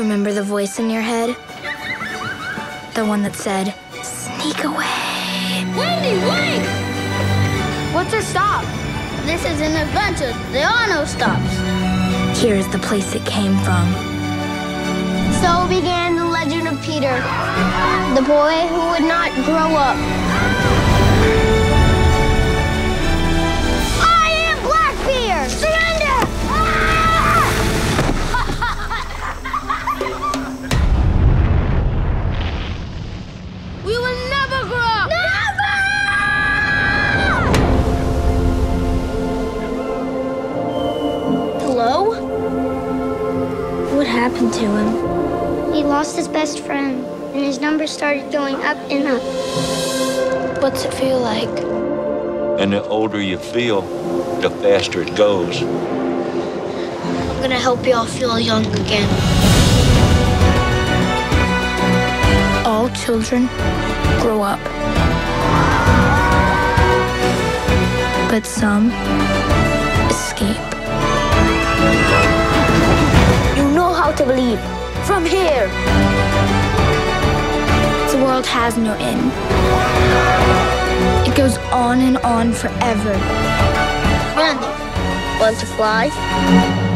Remember the voice in your head? The one that said, sneak away. Wendy, wait! What's our stop? This is an adventure. There are no stops. Here is the place it came from. So began the legend of Peter, the boy who would not grow up. Happened to him? He lost his best friend, and his numbers started going up and up. What's it feel like? And the older you feel, the faster it goes. I'm gonna help y'all feel young again. All children grow up. But some escape. To believe. From here. The world has no end. It goes on and on forever. Run. Want to fly?